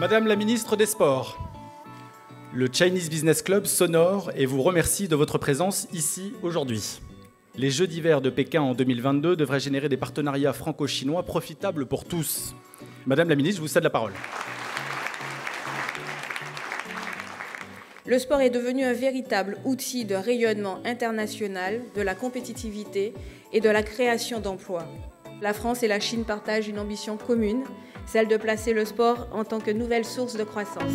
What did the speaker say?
Madame la ministre des Sports, le Chinese Business Club s'honore et vous remercie de votre présence ici aujourd'hui. Les Jeux d'hiver de Pékin en 2022 devraient générer des partenariats franco-chinois profitables pour tous. Madame la ministre, je vous cède la parole. Le sport est devenu un véritable outil de rayonnement international, de la compétitivité et de la création d'emplois. La France et la Chine partagent une ambition commune, celle de placer le sport en tant que nouvelle source de croissance.